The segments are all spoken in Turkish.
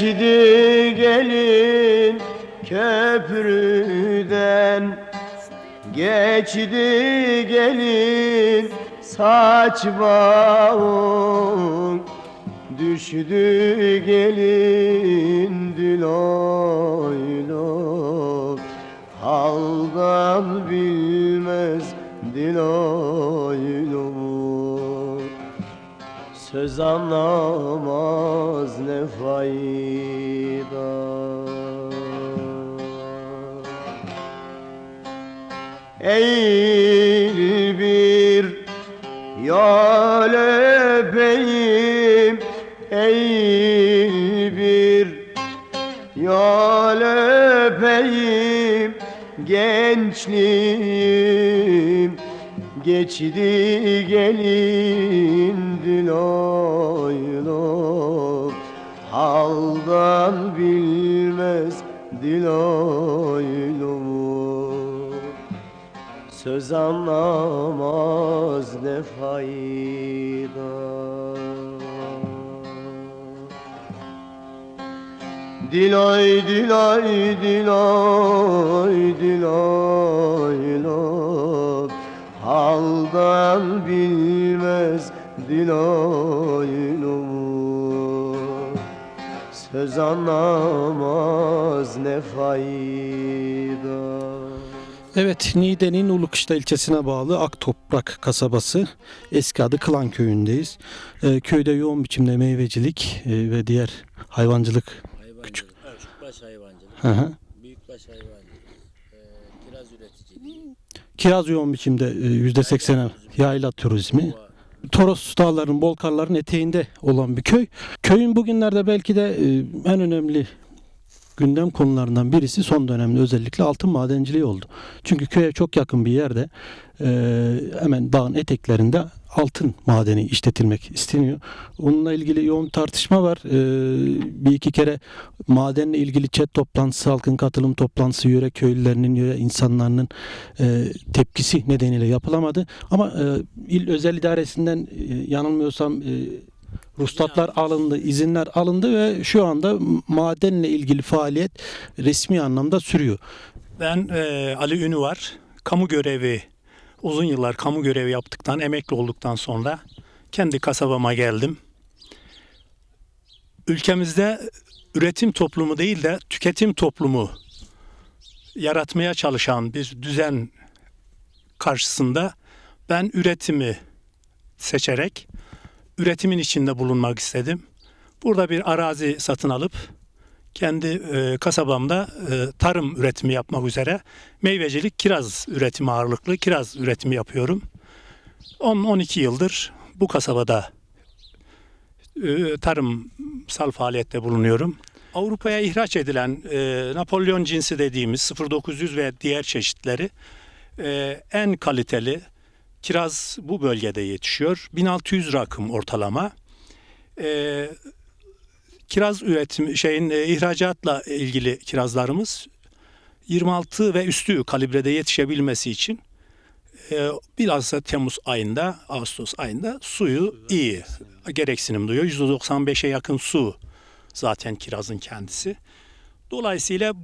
geçti gelin köprüden. Geçti gelin saç bağın. Düştü gelin diloy loy haldan bilmez loy Söz anlamaz ne fayda. Eğil bir yol öpeyim Eğil bir yol öpeyim Gençliğim geçti gelin diloy loy Haldan bilmez diloy loy Söz anlamaz ne fayda. Diloy diloy diloy diloy loy Haldan bilmez diloy loy Söz anlamaz ne fayda Evet, Niğde'nin Ulukışla ilçesine bağlı Aktoprak kasabası. Eski adı Kılan köyündeyiz. Ee, köyde yoğun biçimde meyvecilik e, ve diğer hayvancılık. Hayvancılık, Küçük. küçükbaş hayvancılık, Hı hı. büyükbaş hayvancılık, e, kiraz üreticiliği, Kiraz yoğun biçimde e, %80'e yayla turizmi. kova, Toros dağların, Bolkarların eteğinde olan bir köy. Köyün bugünlerde belki de e, en önemli gündem konularından birisi son dönemde özellikle altın madenciliği oldu. Çünkü köye çok yakın bir yerde e, hemen dağın eteklerinde altın madeni işletilmek isteniyor. Onunla ilgili yoğun tartışma var. E, bir iki kere madenle ilgili chat toplantısı, halkın katılım toplantısı, yöre köylülerinin, yöre insanlarının e, tepkisi nedeniyle yapılamadı. Ama e, il özel idaresinden yanılmıyorsam ruhsatlar alındı, izinler alındı ve şu anda madenle ilgili faaliyet resmi anlamda sürüyor. Ben e, Ali Ünü var. Kamu görevi, uzun yıllar kamu görevi yaptıktan, emekli olduktan sonra kendi kasabama geldim. Ülkemizde üretim toplumu değil de tüketim toplumu yaratmaya çalışan bir düzen karşısında ben üretimi seçerek üretimin içinde bulunmak istedim. Burada bir arazi satın alıp kendi e, kasabamda e, tarım üretimi yapmak üzere meyvecilik, kiraz üretimi ağırlıklı kiraz üretimi yapıyorum. 10-12 yıldır bu kasabada e, tarımsal faaliyette bulunuyorum. Avrupa'ya ihraç edilen e, Napolyon cinsi dediğimiz 0900 ve diğer çeşitleri e, en kaliteli kiraz bu bölgede yetişiyor. 1600 rakım ortalama. E, kiraz üretim şeyin e, ihracatla ilgili kirazlarımız 26 ve üstü kalibrede yetişebilmesi için e, bilhassa Temmuz ayında, Ağustos ayında suyu iyi gereksinim duyuyor. %95'e yakın su zaten kirazın kendisi. Dolayısıyla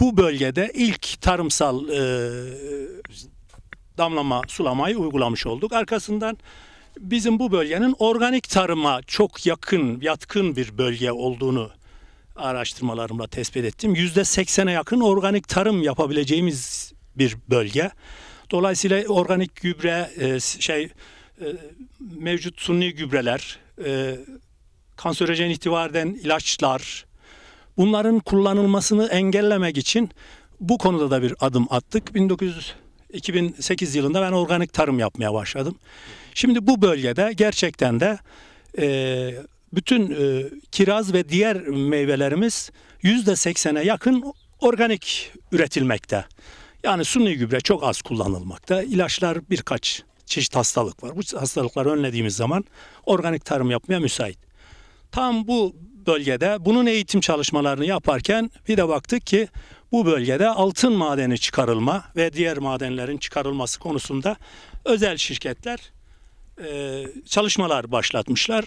bu bölgede ilk tarımsal e, damlama sulamayı uygulamış olduk. Arkasından bizim bu bölgenin organik tarıma çok yakın, yatkın bir bölge olduğunu araştırmalarımla tespit ettim. %80'e yakın organik tarım yapabileceğimiz bir bölge. Dolayısıyla organik gübre, e, şey e, mevcut sunni gübreler, e, kanserojen ihtiva eden ilaçlar, bunların kullanılmasını engellemek için bu konuda da bir adım attık. 1900 2008 yılında ben organik tarım yapmaya başladım. Şimdi bu bölgede gerçekten de e, bütün e, kiraz ve diğer meyvelerimiz %80'e yakın organik üretilmekte. Yani suni gübre çok az kullanılmakta. İlaçlar birkaç çeşit hastalık var. Bu hastalıkları önlediğimiz zaman organik tarım yapmaya müsait. Tam bu bölgede bunun eğitim çalışmalarını yaparken bir de baktık ki bu bölgede altın madeni çıkarılma ve diğer madenlerin çıkarılması konusunda özel şirketler e, çalışmalar başlatmışlar.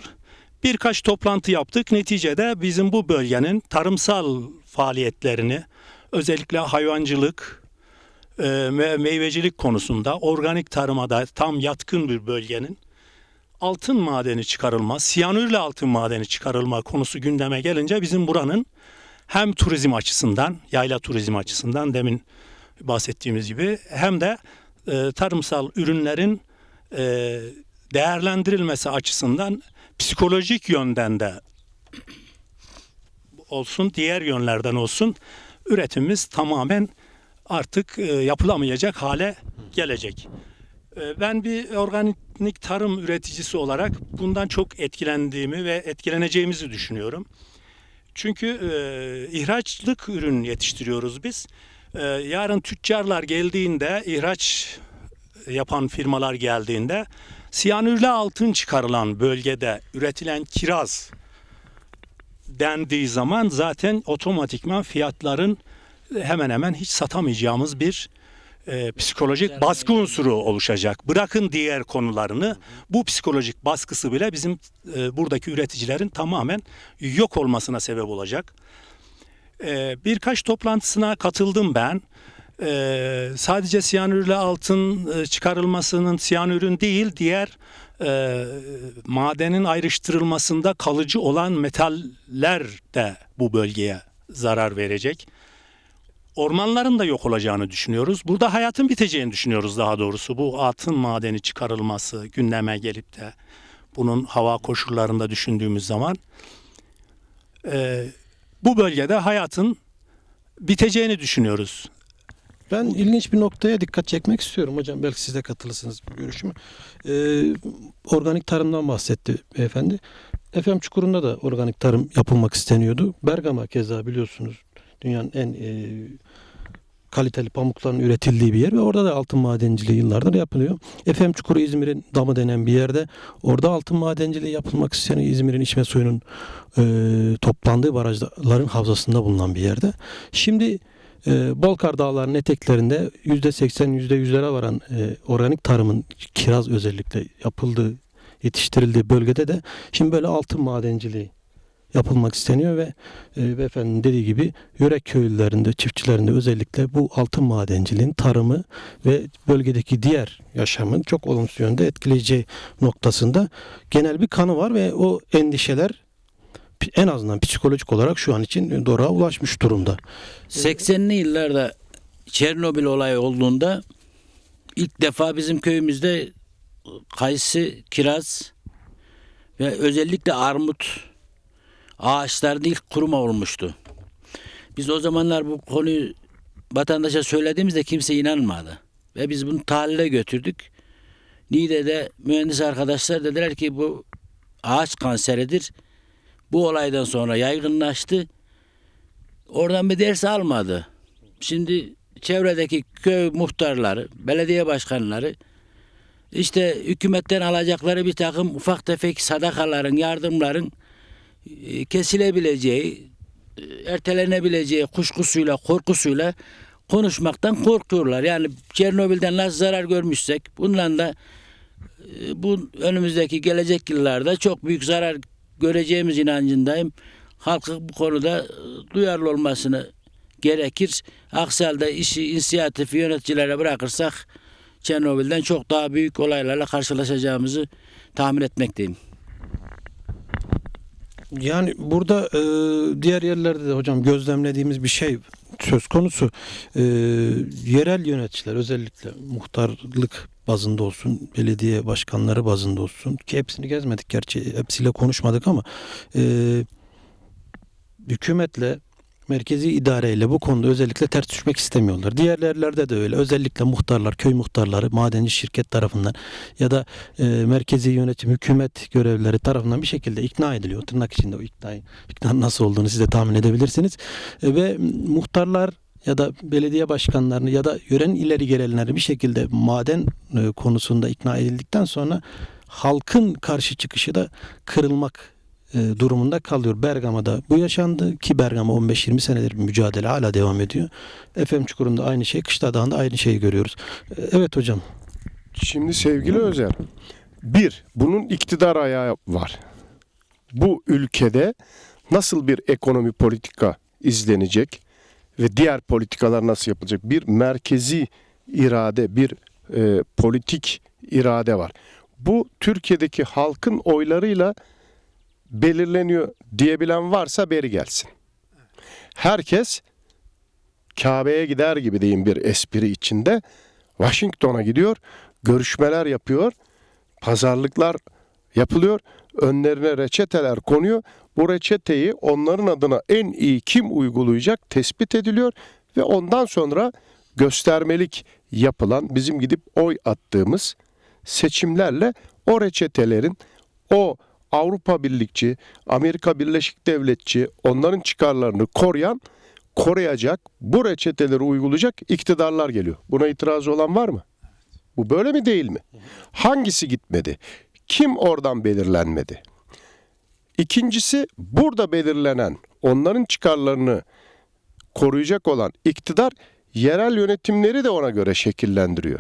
Birkaç toplantı yaptık. Neticede bizim bu bölgenin tarımsal faaliyetlerini özellikle hayvancılık ve meyvecilik konusunda organik tarıma tam yatkın bir bölgenin altın madeni çıkarılma, siyanürle altın madeni çıkarılma konusu gündeme gelince bizim buranın hem turizm açısından, yayla turizm açısından demin bahsettiğimiz gibi hem de e, tarımsal ürünlerin e, değerlendirilmesi açısından psikolojik yönden de olsun, diğer yönlerden olsun üretimimiz tamamen artık e, yapılamayacak hale gelecek. E, Ben bir organik tarım üreticisi olarak bundan çok etkilendiğimi ve etkileneceğimizi düşünüyorum. Çünkü e, ihraçlık ürün yetiştiriyoruz biz. E, yarın tüccarlar geldiğinde, ihraç yapan firmalar geldiğinde siyanürle altın çıkarılan bölgede üretilen kiraz dendiği zaman zaten otomatikman fiyatların hemen hemen hiç satamayacağımız bir e, psikolojik baskı unsuru oluşacak. Bırakın diğer konularını bu psikolojik baskısı bile bizim e, buradaki üreticilerin tamamen yok olmasına sebep olacak. E, birkaç toplantısına katıldım ben. E, sadece siyanürle altın e, çıkarılmasının siyanürün değil diğer e, madenin ayrıştırılmasında kalıcı olan metaller de bu bölgeye zarar verecek. Ormanların da yok olacağını düşünüyoruz. Burada hayatın biteceğini düşünüyoruz daha doğrusu. Bu altın madeni çıkarılması gündeme gelip de bunun hava koşullarında düşündüğümüz zaman e, bu bölgede hayatın biteceğini düşünüyoruz. Ben ilginç bir noktaya dikkat çekmek istiyorum hocam. Belki siz de katılırsınız bu görüşüme. Ee, organik tarımdan bahsetti beyefendi. Efem Çukuru'nda da organik tarım yapılmak isteniyordu. Bergama keza biliyorsunuz dünyanın en e, kaliteli pamukların üretildiği bir yer ve orada da altın madenciliği yıllardır yapılıyor. Efem Çukuru İzmir'in damı denen bir yerde orada altın madenciliği yapılmak isteniyor. İzmir'in içme suyunun e, toplandığı barajların havzasında bulunan bir yerde. Şimdi e, Bolkar Dağları'nın eteklerinde %80 %100'lere varan e, organik tarımın kiraz özellikle yapıldığı, yetiştirildiği bölgede de şimdi böyle altın madenciliği yapılmak isteniyor ve e, beyefendinin dediği gibi yörek köylülerinde, çiftçilerinde özellikle bu altın madenciliğin tarımı ve bölgedeki diğer yaşamın çok olumsuz yönde etkileyeceği noktasında genel bir kanı var ve o endişeler en azından psikolojik olarak şu an için doğruğa ulaşmış durumda. 80'li yıllarda Çernobil olayı olduğunda ilk defa bizim köyümüzde kayısı, kiraz ve özellikle armut ağaçlarda ilk kuruma olmuştu. Biz o zamanlar bu konuyu vatandaşa söylediğimizde kimse inanmadı. Ve biz bunu tahlile götürdük. Niğde'de mühendis arkadaşlar dediler ki bu ağaç kanseridir. Bu olaydan sonra yaygınlaştı. Oradan bir ders almadı. Şimdi çevredeki köy muhtarları, belediye başkanları işte hükümetten alacakları bir takım ufak tefek sadakaların, yardımların kesilebileceği, e, ertelenebileceği kuşkusuyla, korkusuyla konuşmaktan korkuyorlar. Yani Çernobil'den nasıl zarar görmüşsek bundan da e, bu önümüzdeki gelecek yıllarda çok büyük zarar göreceğimiz inancındayım. Halkın bu konuda e, duyarlı olmasını gerekir. Aksi halde işi inisiyatifi yöneticilere bırakırsak Çernobil'den çok daha büyük olaylarla karşılaşacağımızı tahmin etmekteyim. Yani burada e, diğer yerlerde de hocam gözlemlediğimiz bir şey söz konusu. E, yerel yöneticiler özellikle muhtarlık bazında olsun, belediye başkanları bazında olsun ki hepsini gezmedik gerçi hepsiyle konuşmadık ama e, hükümetle merkezi idareyle bu konuda özellikle ters düşmek istemiyorlar. Diğer yerlerde de öyle. Özellikle muhtarlar, köy muhtarları, madenci şirket tarafından ya da e, merkezi yönetim, hükümet görevlileri tarafından bir şekilde ikna ediliyor. Tırnak içinde o ikna, ikna nasıl olduğunu siz de tahmin edebilirsiniz. E, ve muhtarlar ya da belediye başkanlarını ya da yören ileri gelenleri bir şekilde maden e, konusunda ikna edildikten sonra halkın karşı çıkışı da kırılmak e, durumunda kalıyor. Bergama'da bu yaşandı ki Bergama 15-20 senedir bir mücadele hala devam ediyor. Efem Çukuru'nda aynı şey, Kışla Dağı'nda aynı şeyi görüyoruz. E, Evet hocam. Şimdi sevgili Özer, Bir, bunun iktidar ayağı var. Bu ülkede nasıl bir ekonomi politika izlenecek ve diğer politikalar nasıl yapılacak? Bir merkezi irade, bir e, politik irade var. Bu Türkiye'deki halkın oylarıyla belirleniyor diyebilen varsa beri gelsin. Herkes Kabe'ye gider gibi diyeyim bir espri içinde Washington'a gidiyor, görüşmeler yapıyor, pazarlıklar yapılıyor, önlerine reçeteler konuyor. Bu reçeteyi onların adına en iyi kim uygulayacak tespit ediliyor ve ondan sonra göstermelik yapılan bizim gidip oy attığımız seçimlerle o reçetelerin o Avrupa Birlikçi, Amerika Birleşik Devletçi onların çıkarlarını koruyan, koruyacak, bu reçeteleri uygulayacak iktidarlar geliyor. Buna itiraz olan var mı? Bu böyle mi değil mi? Hangisi gitmedi? Kim oradan belirlenmedi? İkincisi burada belirlenen onların çıkarlarını koruyacak olan iktidar yerel yönetimleri de ona göre şekillendiriyor.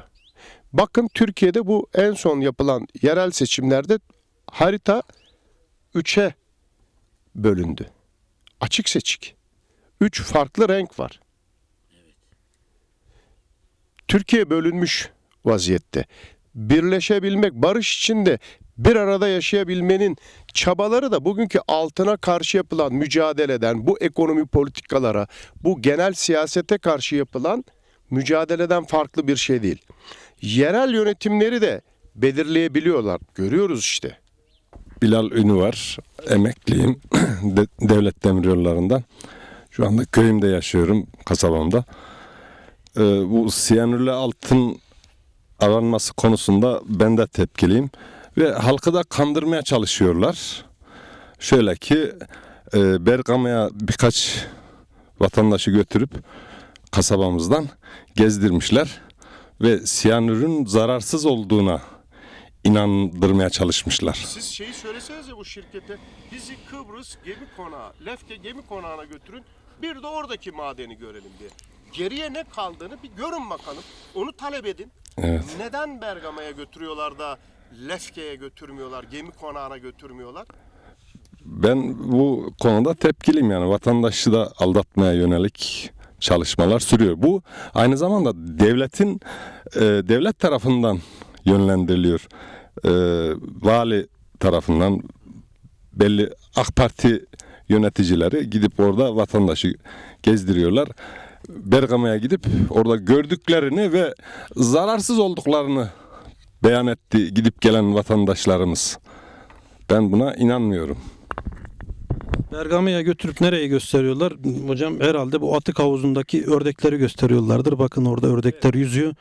Bakın Türkiye'de bu en son yapılan yerel seçimlerde harita 3'e bölündü. Açık seçik. 3 farklı renk var. Türkiye bölünmüş vaziyette. Birleşebilmek, barış içinde bir arada yaşayabilmenin çabaları da bugünkü altına karşı yapılan mücadeleden, bu ekonomi politikalara, bu genel siyasete karşı yapılan mücadeleden farklı bir şey değil. Yerel yönetimleri de belirleyebiliyorlar. Görüyoruz işte. Bilal Ünü var. Emekliyim De- devlet demiryollarından. Şu anda köyümde yaşıyorum, kasabamda. Ee, bu siyanürle altın aranması konusunda ben de tepkiliyim. Ve halkı da kandırmaya çalışıyorlar. Şöyle ki e, Bergama'ya birkaç vatandaşı götürüp kasabamızdan gezdirmişler. Ve siyanürün zararsız olduğuna inandırmaya çalışmışlar. Siz şeyi söylesenize bu şirkete. Bizi Kıbrıs gemi konağı, Lefke gemi konağına götürün. Bir de oradaki madeni görelim diye. Geriye ne kaldığını bir görün bakalım. Onu talep edin. Evet. Neden Bergama'ya götürüyorlar da Lefke'ye götürmüyorlar, gemi konağına götürmüyorlar? Ben bu konuda tepkiliyim yani vatandaşı da aldatmaya yönelik çalışmalar sürüyor. Bu aynı zamanda devletin e, devlet tarafından yönlendiriliyor. E, vali tarafından belli AK Parti yöneticileri gidip orada vatandaşı gezdiriyorlar. Bergama'ya gidip orada gördüklerini ve zararsız olduklarını beyan etti gidip gelen vatandaşlarımız. Ben buna inanmıyorum. Bergama'ya götürüp nereye gösteriyorlar? Hocam herhalde bu atık havuzundaki ördekleri gösteriyorlardır. Bakın orada ördekler yüzüyor.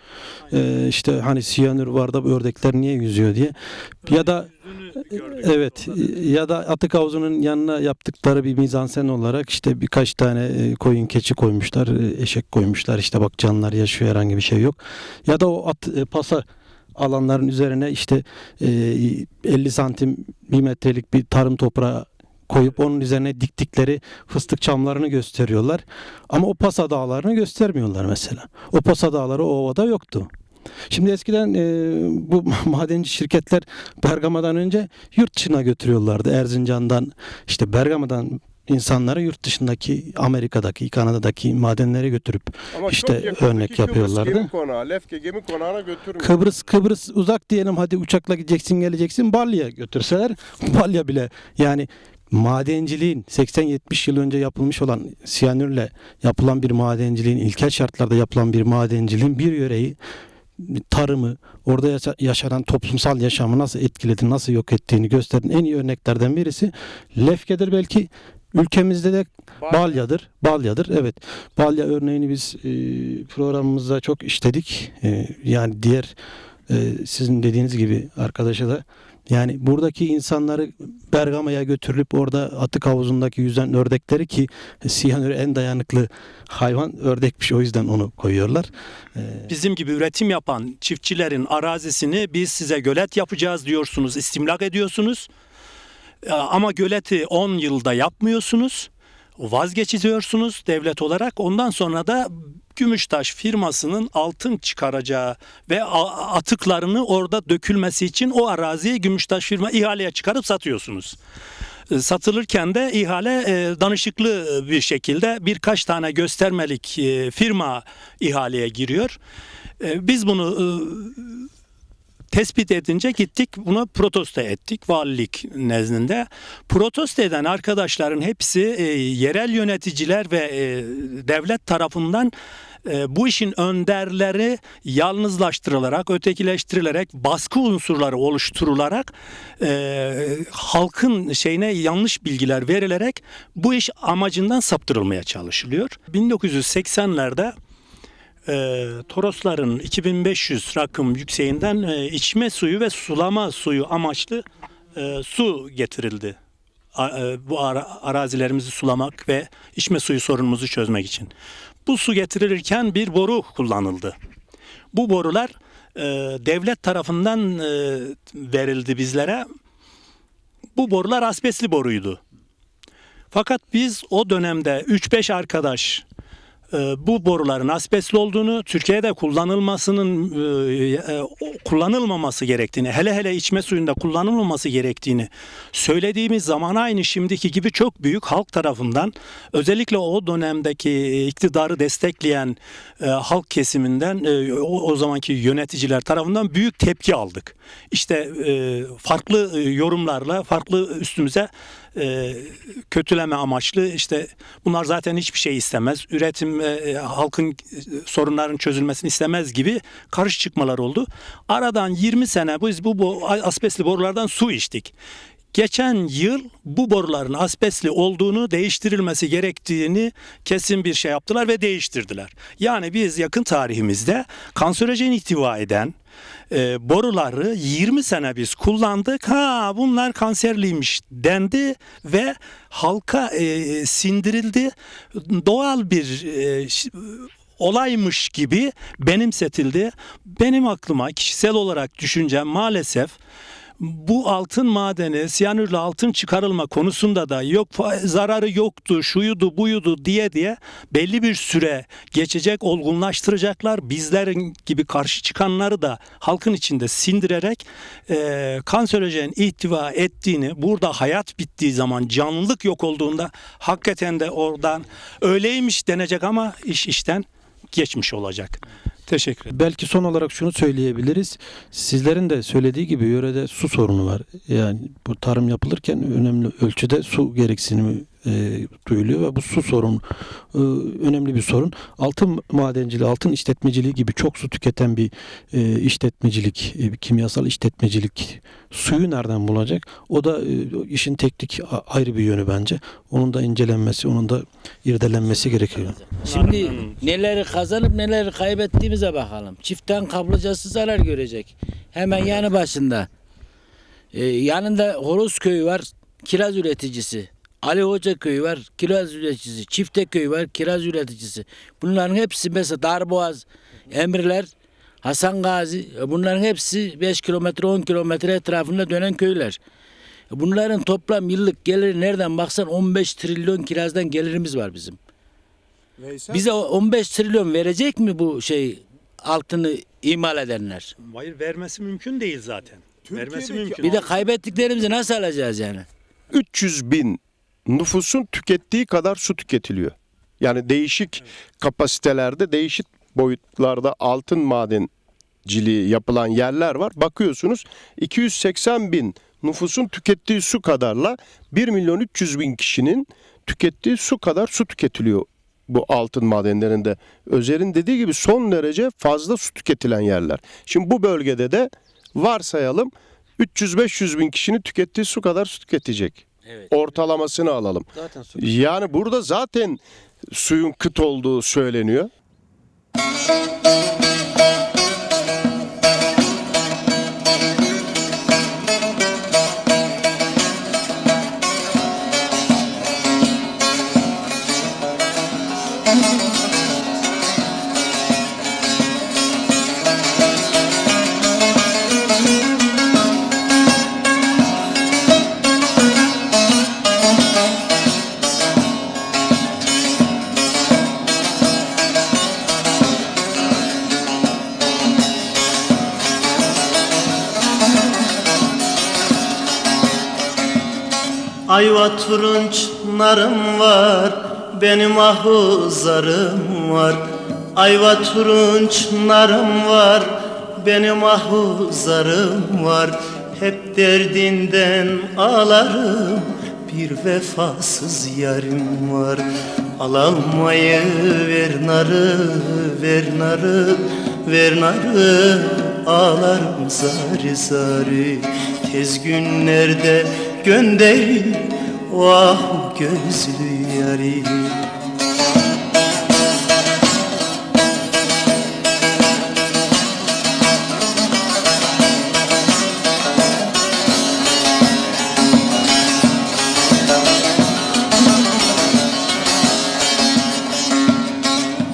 Ee, işte hani siyanür var da bu ördekler niye yüzüyor diye. Ya da evet ya da atık havuzunun yanına yaptıkları bir mizansen olarak işte birkaç tane e, koyun keçi koymuşlar, e, eşek koymuşlar. İşte bak canlar yaşıyor herhangi bir şey yok. Ya da o at e, pasa alanların üzerine işte e, 50 santim bir metrelik bir tarım toprağı koyup onun üzerine diktikleri fıstık çamlarını gösteriyorlar. Ama o pasa dağlarını göstermiyorlar mesela. O pasa dağları o ovada yoktu. Şimdi eskiden e, bu madenci şirketler Bergama'dan önce yurt dışına götürüyorlardı. Erzincan'dan işte Bergama'dan insanları yurt dışındaki Amerika'daki, Kanada'daki madenlere götürüp Ama İşte örnek Kıbrıs yapıyorlardı. Gemi konağı, Lefke gemi konağına götürmüyor. Kıbrıs Kıbrıs uzak diyelim hadi uçakla gideceksin geleceksin Balya götürseler Balya bile yani madenciliğin 80-70 yıl önce yapılmış olan siyanürle yapılan bir madenciliğin ilkel şartlarda yapılan bir madenciliğin bir yöreyi tarımı, orada yaşa- yaşanan toplumsal yaşamı nasıl etkiledi, nasıl yok ettiğini gösteren en iyi örneklerden birisi Lefke'dir belki ülkemizde de Balya'dır. Balya'dır. Evet. Balya örneğini biz e, programımızda çok işledik. E, yani diğer e, sizin dediğiniz gibi arkadaşa da yani buradaki insanları Bergama'ya götürülüp orada atık havuzundaki yüzen ördekleri ki siyanür en dayanıklı hayvan ördekmiş o yüzden onu koyuyorlar. E, Bizim gibi üretim yapan çiftçilerin arazisini biz size gölet yapacağız diyorsunuz, istimlak ediyorsunuz. Ee, Ama göleti 10 yılda yapmıyorsunuz. Vazgeçiyorsunuz devlet olarak. Ondan sonra da Gümüştaş firmasının altın çıkaracağı ve atıklarını orada dökülmesi için o araziyi Gümüştaş firma ihaleye çıkarıp satıyorsunuz. E, Satılırken de ihale e, danışıklı bir şekilde birkaç tane göstermelik e, firma ihaleye giriyor. E, Biz bunu e, tespit edince gittik buna protesto ettik valilik nezdinde. Protesto eden arkadaşların hepsi e, yerel yöneticiler ve e, devlet tarafından e, bu işin önderleri yalnızlaştırılarak, ötekileştirilerek, baskı unsurları oluşturularak e, halkın şeyine yanlış bilgiler verilerek bu iş amacından saptırılmaya çalışılıyor. 1980'lerde e, Torosların 2500 rakım yükseğinden e, içme suyu ve sulama suyu amaçlı e, su getirildi. A- e, bu ara- arazilerimizi sulamak ve içme suyu sorunumuzu çözmek için. Bu su getirilirken bir boru kullanıldı. Bu borular e, devlet tarafından e, verildi bizlere. Bu borular asbestli boruydu. Fakat biz o dönemde 3-5 arkadaş bu boruların asbestli olduğunu, Türkiye'de kullanılmasının e, e, kullanılmaması gerektiğini, hele hele içme suyunda kullanılmaması gerektiğini söylediğimiz zaman aynı şimdiki gibi çok büyük halk tarafından özellikle o dönemdeki iktidarı destekleyen e, halk kesiminden o, zamanki yöneticiler tarafından büyük tepki aldık. İşte farklı yorumlarla farklı üstümüze e, kötüleme amaçlı işte bunlar zaten hiçbir şey istemez. Üretim e, halkın e, sorunların çözülmesini istemez gibi karşı çıkmalar oldu. Aradan 20 sene biz bu, bu asbestli borulardan su içtik. Geçen yıl bu boruların asbestli olduğunu değiştirilmesi gerektiğini kesin bir şey yaptılar ve değiştirdiler. Yani biz yakın tarihimizde kanserojen ihtiva eden e, boruları 20 sene biz kullandık. Ha bunlar kanserliymiş dendi ve halka e, sindirildi. Doğal bir e, olaymış gibi benimsetildi. Benim aklıma kişisel olarak düşüncem maalesef bu altın madeni siyanürle altın çıkarılma konusunda da yok zararı yoktu, şuydu, buydu diye diye belli bir süre geçecek, olgunlaştıracaklar. Bizlerin gibi karşı çıkanları da halkın içinde sindirerek e, kanserojen ihtiva ettiğini, burada hayat bittiği zaman, canlılık yok olduğunda hakikaten de oradan öyleymiş denecek ama iş işten geçmiş olacak. Teşekkür ederim. Belki son olarak şunu söyleyebiliriz. Sizlerin de söylediği gibi yörede su sorunu var. Yani bu tarım yapılırken önemli ölçüde su gereksinimi e, duyuluyor ve bu su sorunu e, önemli bir sorun. Altın madenciliği, altın işletmeciliği gibi çok su tüketen bir e, işletmecilik, e, bir kimyasal işletmecilik suyu nereden bulacak? O da e, işin teknik ayrı bir yönü bence. Onun da incelenmesi, onun da irdelenmesi gerekiyor. Şimdi neleri kazanıp neleri kaybettiğimize bakalım. Çiftten kaplıcası zarar görecek. Hemen yanı başında. Ee, yanında Horoz köyü var, kiraz üreticisi. Ali Hoca köyü var, kiraz üreticisi. Çifte köyü var, kiraz üreticisi. Bunların hepsi mesela Darboğaz, Emirler, Hasan Gazi. e, Bunların hepsi 5 kilometre 10 kilometre etrafında dönen köyler. E, Bunların toplam yıllık geliri nereden baksan 15 trilyon kirazdan gelirimiz var bizim. Bize o 15 trilyon verecek mi bu şey altını imal edenler? Hayır vermesi mümkün değil zaten. vermesi mümkün. Bir de kaybettiklerimizi nasıl alacağız yani? 300 bin nüfusun tükettiği kadar su tüketiliyor. Yani değişik kapasitelerde, değişik boyutlarda altın madenciliği yapılan yerler var. Bakıyorsunuz 280 bin nüfusun tükettiği su kadarla 1 milyon 300 bin kişinin tükettiği su kadar su tüketiliyor bu altın madenlerinde. Özer'in dediği gibi son derece fazla su tüketilen yerler. Şimdi bu bölgede de varsayalım 300-500 bin kişinin tükettiği su kadar su tüketecek. Evet. Ortalamasını alalım. Zaten su Yani burada zaten suyun kıt olduğu söyleniyor. Turunç narım var Benim ahuzarım var. Ayva turunç narım var Benim ahuzarım var. Hep derdinden ağlarım Bir vefasız yarim var. Al almayı ver narı Ver narı Ver narı. Ağlarım zari zari Tez günlerde gönderin Vah gözlü yarim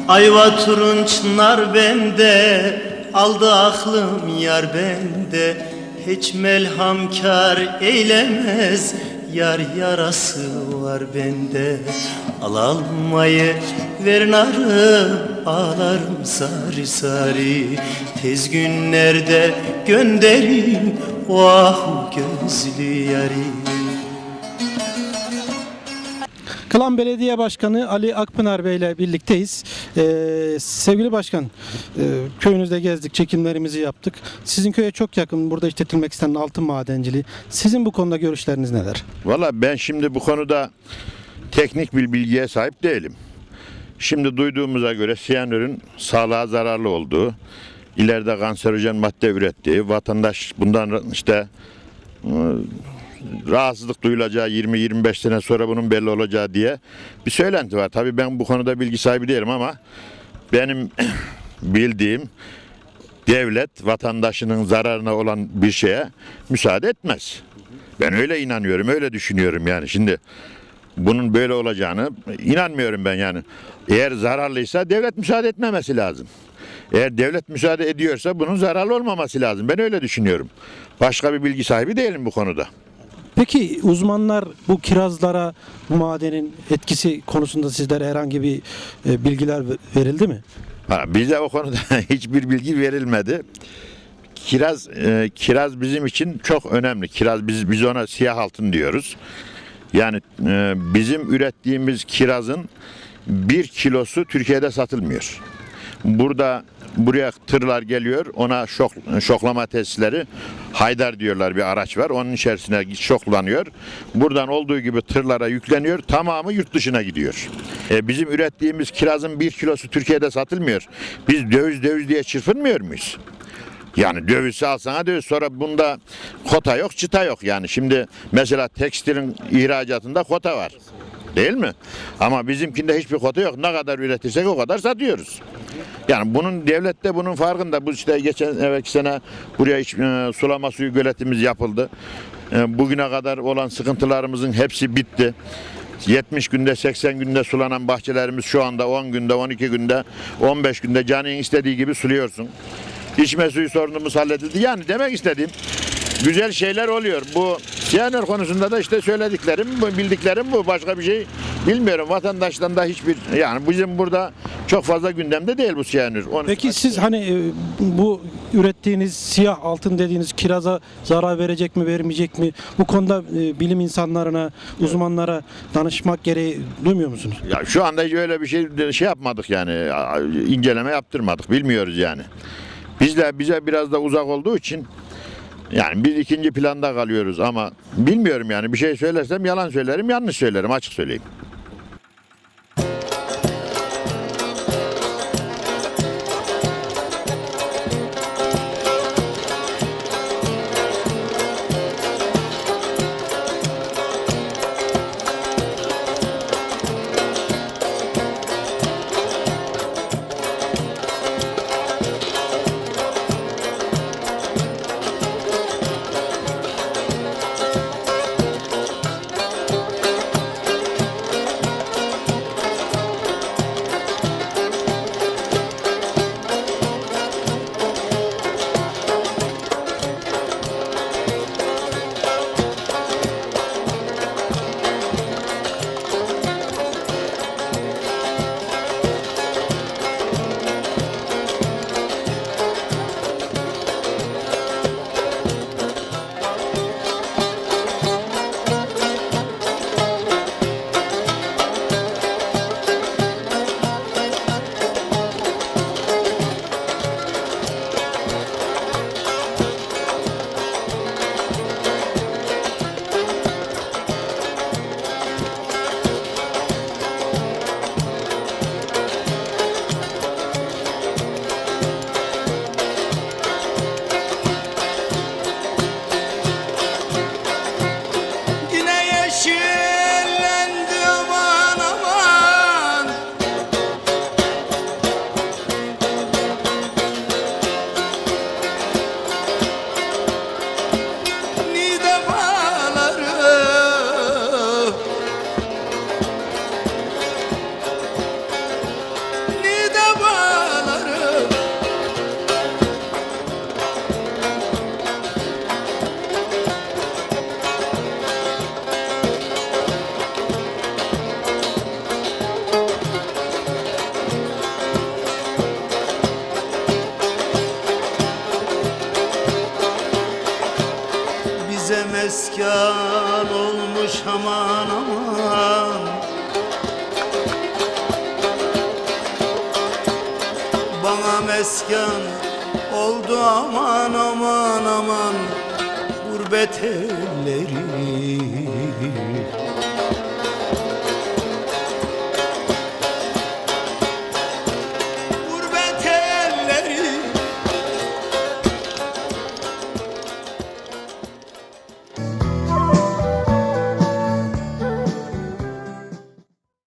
Ayva turunç nar bende Aldı aklım yar bende. Hiç melhamkar eylemez Yar yarası var bende. Al almayı ver narı Ağlarım sarı sarı. Tez günlerde gönderin Vah gözlü yarim Kılan Belediye Başkanı Ali Akpınar Bey ile birlikteyiz. Ee, sevgili başkan, e, köyünüzde gezdik, çekimlerimizi yaptık. Sizin köye çok yakın, burada işletilmek istenen altın madenciliği. Sizin bu konuda görüşleriniz neler? Valla ben şimdi bu konuda teknik bir bilgiye sahip değilim. Şimdi duyduğumuza göre siyanürün sağlığa zararlı olduğu, ileride kanserojen madde ürettiği, vatandaş bundan işte ıı, rahatsızlık duyulacağı 20-25 sene sonra bunun belli olacağı diye bir söylenti var. Tabii ben bu konuda bilgi sahibi değilim ama benim bildiğim devlet vatandaşının zararına olan bir şeye müsaade etmez. Ben öyle inanıyorum, öyle düşünüyorum yani. Şimdi bunun böyle olacağını inanmıyorum ben yani. Eğer zararlıysa devlet müsaade etmemesi lazım. Eğer devlet müsaade ediyorsa bunun zararlı olmaması lazım. Ben öyle düşünüyorum. Başka bir bilgi sahibi değilim bu konuda. Peki uzmanlar bu kirazlara, bu madenin etkisi konusunda sizlere herhangi bir e, bilgiler ve- verildi mi? Ha, bize o konuda hiçbir bilgi verilmedi. Kiraz e, kiraz bizim için çok önemli. Kiraz biz biz ona siyah altın diyoruz. Yani e, bizim ürettiğimiz kirazın bir kilosu Türkiye'de satılmıyor. Burada buraya tırlar geliyor. Ona şok, şoklama tesisleri Haydar diyorlar bir araç var. Onun içerisine şoklanıyor. Buradan olduğu gibi tırlara yükleniyor. Tamamı yurt dışına gidiyor. E, bizim ürettiğimiz kirazın bir kilosu Türkiye'de satılmıyor. Biz döviz döviz diye çırpınmıyor muyuz? Yani döviz alsana döviz sonra bunda kota yok çıta yok yani şimdi mesela tekstilin ihracatında kota var değil mi? Ama bizimkinde hiçbir kota yok ne kadar üretirsek o kadar satıyoruz. Yani bunun devlet de bunun farkında. Bu işte geçen evvelki sene buraya iç- e, sulama suyu göletimiz yapıldı. E, bugüne kadar olan sıkıntılarımızın hepsi bitti. 70 günde 80 günde sulanan bahçelerimiz şu anda 10 günde 12 günde 15 günde canın istediği gibi suluyorsun. İçme suyu sorunumuz halledildi. Yani demek istediğim güzel şeyler oluyor. Bu siyanür konusunda da işte söylediklerim, bu, bildiklerim bu. Başka bir şey bilmiyorum. Vatandaştan da hiçbir yani bizim burada çok fazla gündemde değil bu siyanür. Onu- Peki siz hani e, bu ürettiğiniz siyah altın dediğiniz kiraza zarar verecek mi vermeyecek mi? Bu konuda e, bilim insanlarına, uzmanlara danışmak gereği duymuyor musunuz? Ya şu anda hiç öyle bir şey şey yapmadık yani inceleme yaptırmadık bilmiyoruz yani. Biz de bize biraz da uzak olduğu için yani biz ikinci planda kalıyoruz ama bilmiyorum yani bir şey söylersem yalan söylerim yanlış söylerim açık söyleyeyim.